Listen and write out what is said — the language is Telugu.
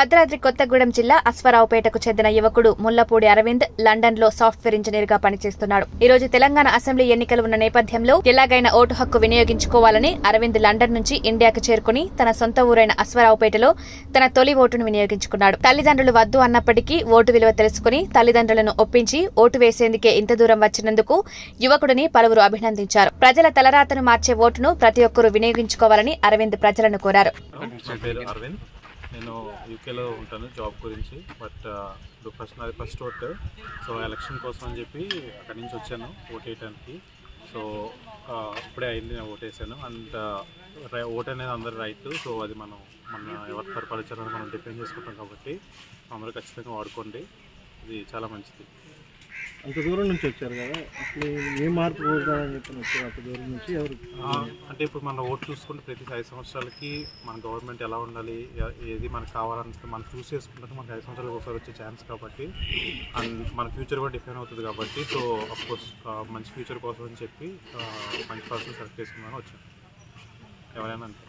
భద్రాద్రి కొత్తగూడెం జిల్లా అశ్వరావుపేటకు చెందిన యువకుడు ముల్లపూడి అరవింద్ లండన్లో సాఫ్ట్వేర్ ఇంజనీర్గా పనిచేస్తున్నాడు. ఈ రోజు తెలంగాణ అసెంబ్లీ ఎన్నికలు ఉన్న నేపథ్యంలో ఎలాగైనా ఓటు హక్కు వినియోగించుకోవాలని అరవింద్ లండన్ నుంచి ఇండియాకు చేరుకుని తన సొంత ఊరైన అశ్వరావుపేటలో తన తొలి ఓటును వినియోగించుకున్నాడు. తల్లిదండ్రులు వద్దు అన్నప్పటికీ ఓటు విలువ తెలుసుకుని తల్లిదండ్రులను ఒప్పించి ఓటు వేసేందుకే ఇంత దూరం వచ్చినందుకు యువకుడిని పలువురు అభినందించారు. ప్రజల తలరాతను మార్చే ఓటును ప్రతి ఒక్కరూ వినియోగించుకోవాలని అరవింద్ ప్రజలను కోరారు. నేను యూకేలో ఉంటాను జాబ్ గురించి. బట్ uh, ఇప్పుడు ఫస్ట్ నాది ఫస్ట్ ఓట్ సో ఎలక్షన్ కోసం అని చెప్పి అక్కడి నుంచి వచ్చాను ఓట్ వేయడానికి సో uh, ఇప్పుడే అయింది నేను ఓట్ వేసాను. అండ్ ఓట్ uh, అనేది అందరి రైట్ సో అది మనం మన ఎవరు పరిపాలించాలని మనం డిపెండ్ చేసుకుంటాం కాబట్టి అందరూ ఖచ్చితంగా వాడుకోండి. ఇది చాలా మంచిది. అంత దూరం నుంచి వచ్చారు కదా? అసలు ఏ మార్పు అని చెప్పి వచ్చారు అంత దూరం నుంచి ఎవరు? అంటే ఇప్పుడు మన ఓటు చూసుకుంటే ప్రతి ఐదు సంవత్సరాలకి మన గవర్నమెంట్ ఎలా ఉండాలి ఏది మనకు కావాలంటే మనం చూస్ చేసుకుంటే మనకి ఐదు సంవత్సరాలకు ఒకసారి వచ్చే ఛాన్స్ కాబట్టి అండ్ మన ఫ్యూచర్ కూడా డిఫైన్ అవుతుంది కాబట్టి సో కోర్స్ మంచి ఫ్యూచర్ కోసం అని చెప్పి మంచి పర్సన్ సెలెక్ట్ చేసుకుందామని వచ్చాను. ఎవరైనా అంతే.